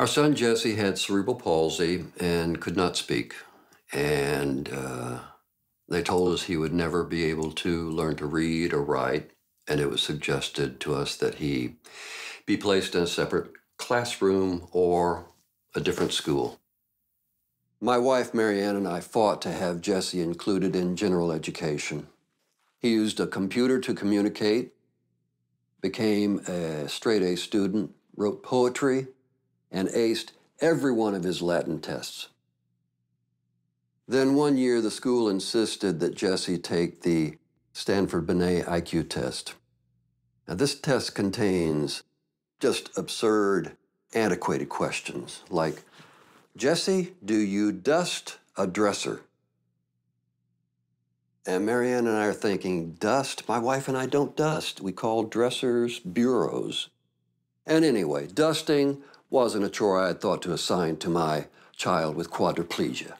Our son Jesse had cerebral palsy and could not speak. And uh, they told us he would never be able to learn to read or write. And it was suggested to us that he be placed in a separate classroom or a different school. My wife, Marianne, and I fought to have Jesse included in general education. He used a computer to communicate, became a straight A student, wrote poetry, and aced every one of his Latin tests. Then one year, the school insisted that Jesse take the Stanford Binet IQ test. Now, this test contains just absurd, antiquated questions like Jesse, do you dust a dresser? And Marianne and I are thinking, dust? My wife and I don't dust. We call dressers bureaus. And anyway, dusting wasn't a chore I had thought to assign to my child with quadriplegia.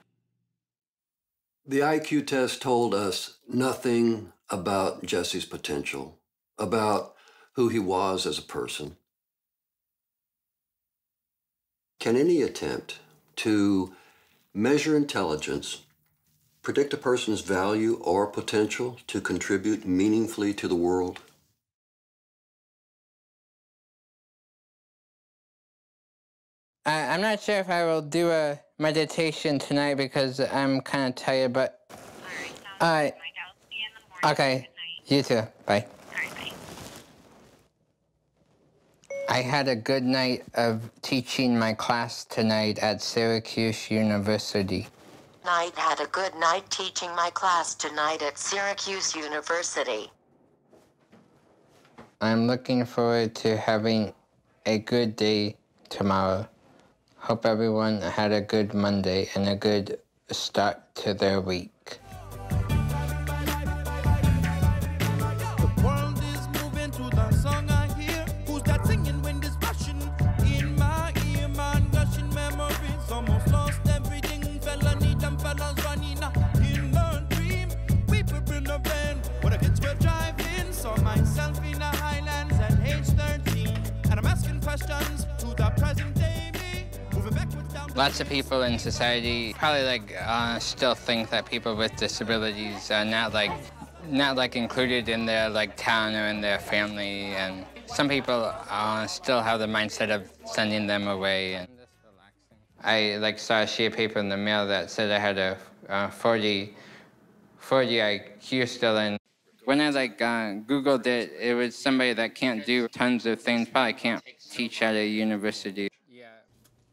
The IQ test told us nothing about Jesse's potential, about who he was as a person. Can any attempt to measure intelligence predict a person's value or potential to contribute meaningfully to the world? I, am not sure if I will do a meditation tonight because I'm kind of tired, but. All right. Uh, okay. You too. Bye. I had a good night of teaching my class tonight at Syracuse University. Night had a good night teaching my class tonight at Syracuse University. I'm looking forward to having a good day tomorrow. Hope everyone had a good Monday and a good start to their week. Lots of people in society probably like uh, still think that people with disabilities are not like not like included in their like town or in their family, and some people uh, still have the mindset of sending them away. And I like saw a sheet paper in the mail that said I had a uh, 40, 40 IQ still in. When I like uh, Googled it, it was somebody that can't do tons of things, probably can't teach at a university.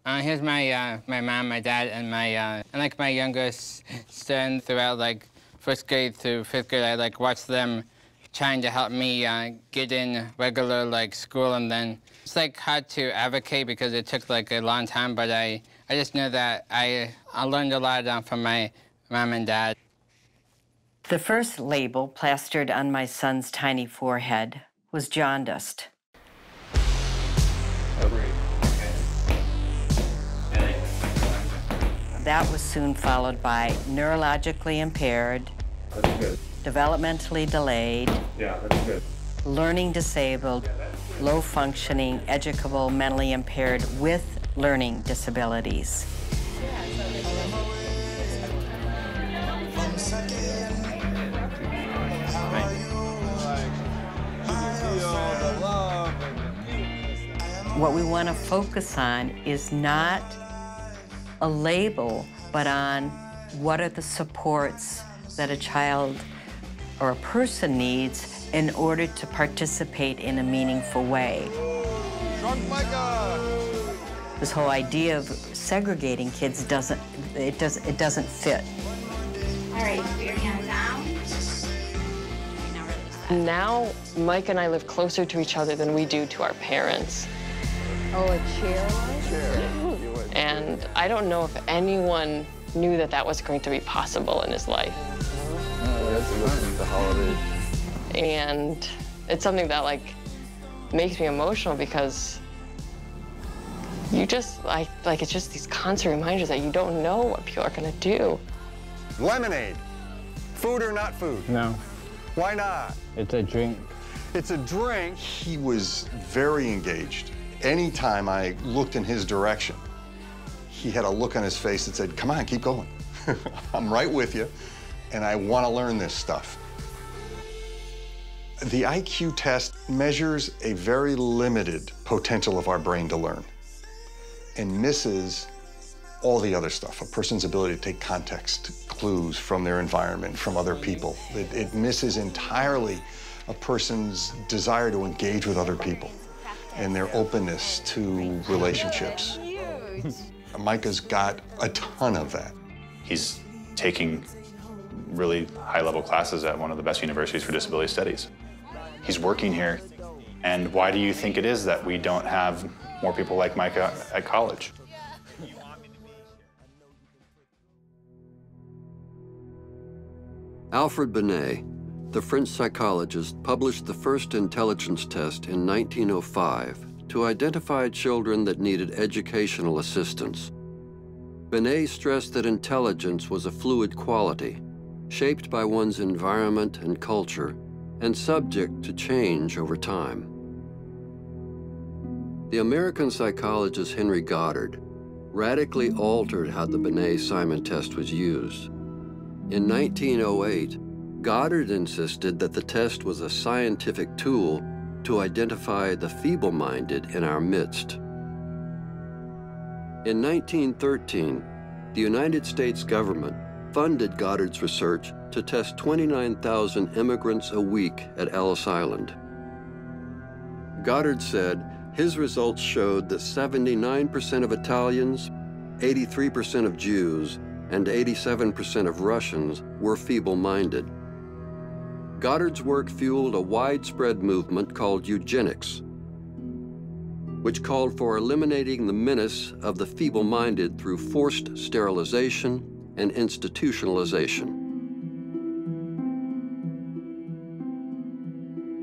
Uh, here's my uh, my mom, my dad, and my uh, and like my youngest son throughout like first grade through fifth grade. I like watched them trying to help me uh, get in regular like school, and then it's like hard to advocate because it took like a long time. But I I just know that I I learned a lot uh, from my mom and dad. The first label plastered on my son's tiny forehead was jaundiced. That was soon followed by neurologically impaired, developmentally delayed, yeah, learning disabled, yeah, low functioning, educable, mentally impaired with learning disabilities. What we want to focus on is not a label, but on what are the supports that a child or a person needs in order to participate in a meaningful way. This whole idea of segregating kids doesn't it does it doesn't fit. All right, put your hands down. Now, Mike and I live closer to each other than we do to our parents. Oh, a chair? Chair. And I don't know if anyone knew that that was going to be possible in his life. And it's something that like makes me emotional because you just like like it's just these constant reminders that you don't know what people are gonna do. Lemonade. Food or not food? No. Why not? It's a drink. It's a drink. He was very engaged anytime I looked in his direction, he had a look on his face that said, Come on, keep going. I'm right with you, and I want to learn this stuff. The IQ test measures a very limited potential of our brain to learn and misses all the other stuff, a person's ability to take context, clues from their environment, from other people. It, it misses entirely a person's desire to engage with other people and their openness to relationships. Micah's got a ton of that. He's taking really high-level classes at one of the best universities for disability studies. He's working here. And why do you think it is that we don't have more people like Micah at college? Alfred Binet, the French psychologist, published the first intelligence test in 1905 to identify children that needed educational assistance. Binet stressed that intelligence was a fluid quality, shaped by one's environment and culture, and subject to change over time. The American psychologist Henry Goddard radically altered how the Binet-Simon test was used. In 1908, Goddard insisted that the test was a scientific tool to identify the feeble-minded in our midst. In 1913, the United States government funded Goddard's research to test 29,000 immigrants a week at Ellis Island. Goddard said his results showed that 79% of Italians, 83% of Jews, and 87% of Russians were feeble-minded. Goddard's work fueled a widespread movement called eugenics, which called for eliminating the menace of the feeble-minded through forced sterilization and institutionalization.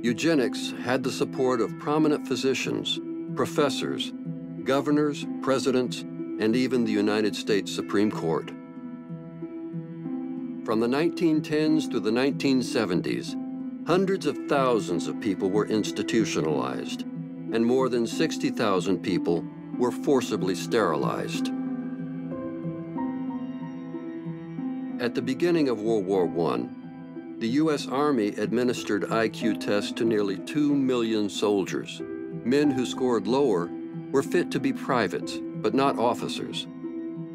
Eugenics had the support of prominent physicians, professors, governors, presidents, and even the United States Supreme Court. From the 1910s through the 1970s, hundreds of thousands of people were institutionalized, and more than 60,000 people were forcibly sterilized. At the beginning of World War I, the U.S. Army administered IQ tests to nearly 2 million soldiers. Men who scored lower were fit to be privates, but not officers.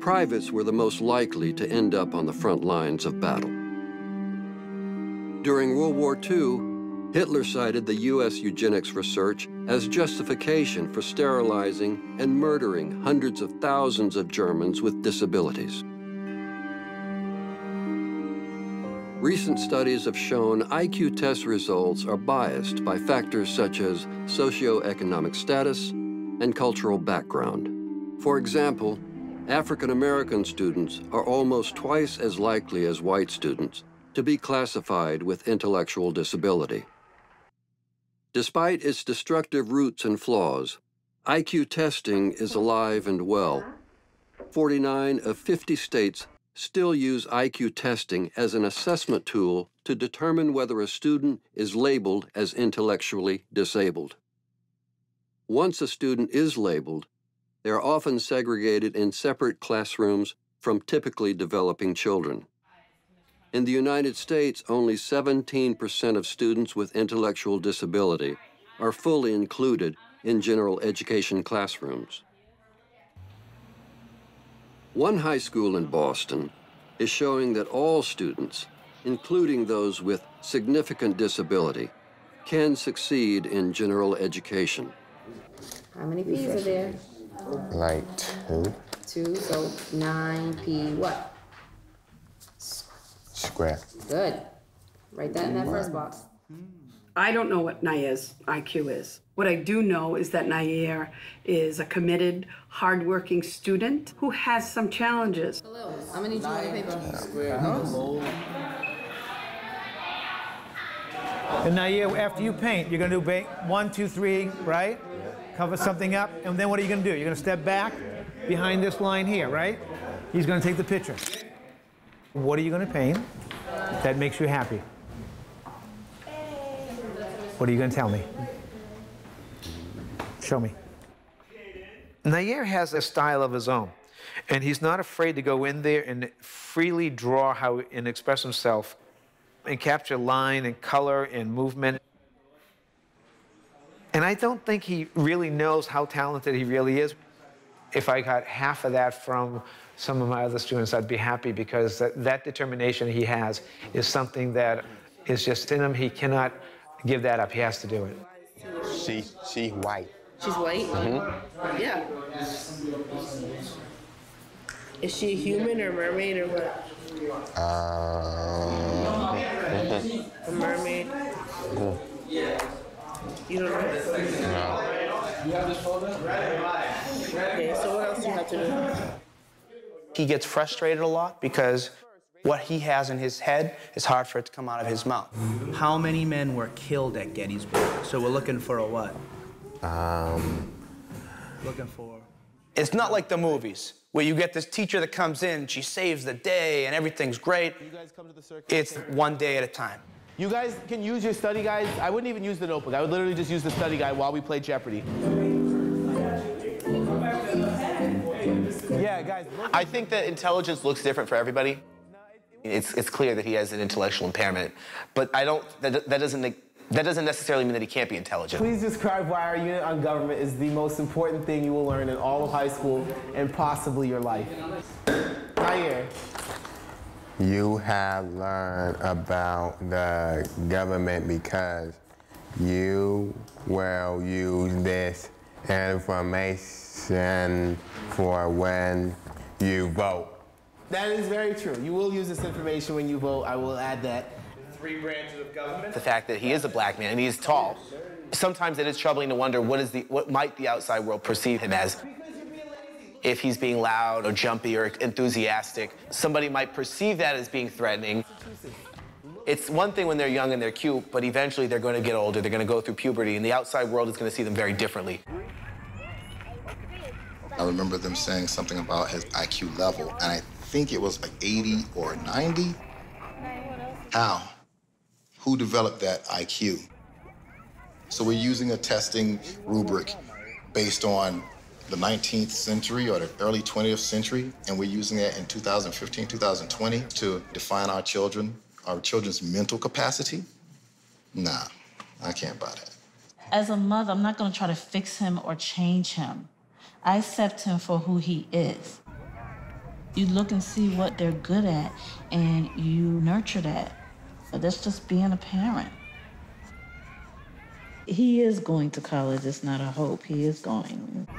Privates were the most likely to end up on the front lines of battle. During World War II, Hitler cited the U.S. eugenics research as justification for sterilizing and murdering hundreds of thousands of Germans with disabilities. Recent studies have shown IQ test results are biased by factors such as socioeconomic status and cultural background. For example, African American students are almost twice as likely as white students to be classified with intellectual disability. Despite its destructive roots and flaws, IQ testing is alive and well. 49 of 50 states still use IQ testing as an assessment tool to determine whether a student is labeled as intellectually disabled. Once a student is labeled, they are often segregated in separate classrooms from typically developing children. In the United States, only 17% of students with intellectual disability are fully included in general education classrooms. One high school in Boston is showing that all students, including those with significant disability, can succeed in general education. How many P's are there? Like two. Two, so nine P what? Square. Good. Write that in that first box. I don't know what Nair's IQ is. What I do know is that Nair is a committed, hardworking student who has some challenges. I'm gonna need you on your paper. And now, after you paint, you're gonna do one, two, three, right? Cover something up, and then what are you gonna do? You're gonna step back behind this line here, right? He's gonna take the picture. What are you gonna paint that makes you happy? What are you gonna tell me? Show me. Nair has a style of his own, and he's not afraid to go in there and freely draw how and express himself and capture line and color and movement. And I don't think he really knows how talented he really is. If I got half of that from some of my other students, I'd be happy because that, that determination he has is something that is just in him. He cannot give that up. He has to do it. She, she white. She's white? Mhm. Yeah. Is she a human or mermaid or what? Um, A mermaid? You don't know? Okay, so what else do you have to do? He gets frustrated a lot because what he has in his head is hard for it to come out of his mouth. How many men were killed at Gettysburg? So we're looking for a what? Um, Looking for. It's not like the movies where you get this teacher that comes in, she saves the day, and everything's great. It's one day at a time. You guys can use your study guides. I wouldn't even use the notebook. I would literally just use the study guide while we play Jeopardy. Yeah, guys. I think that intelligence looks different for everybody. It's, it's clear that he has an intellectual impairment, but I don't. That, that doesn't that doesn't necessarily mean that he can't be intelligent. Please describe why our unit on government is the most important thing you will learn in all of high school and possibly your life. Nair. You have learned about the government because you will use this information for when you vote. That is very true. You will use this information when you vote. I will add that. Three branches of government? The fact that he is a black man and he is tall. Sometimes it is troubling to wonder what is the what might the outside world perceive him as. If he's being loud or jumpy or enthusiastic, somebody might perceive that as being threatening. It's one thing when they're young and they're cute, but eventually they're going to get older, they're going to go through puberty, and the outside world is going to see them very differently. I remember them saying something about his IQ level, and I think it was like 80 or 90. How? Who developed that IQ? So we're using a testing rubric based on the 19th century or the early 20th century, and we're using that in 2015, 2020 to define our children, our children's mental capacity? Nah, I can't buy that. As a mother, I'm not going to try to fix him or change him. I accept him for who he is. You look and see what they're good at, and you nurture that. But that's just being a parent. He is going to college. It's not a hope. He is going.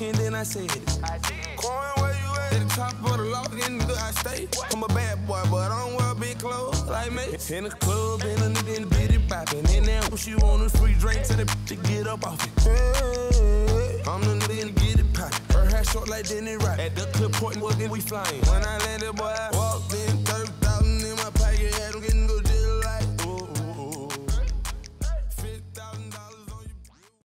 that then I said it. I did. Coin, where you at? At the top of the loft, in the I stay. I'm a bad boy, but I don't wear big clothes like me. In the club, and a nigga in the bitty poppin'. In there, what you want a free drink to the to get up off it. Hey, I'm the nigga to get it poppin'. Her hair short like Denny Rock. At the clip point, what we flying. When I landed, boy, I walked in 30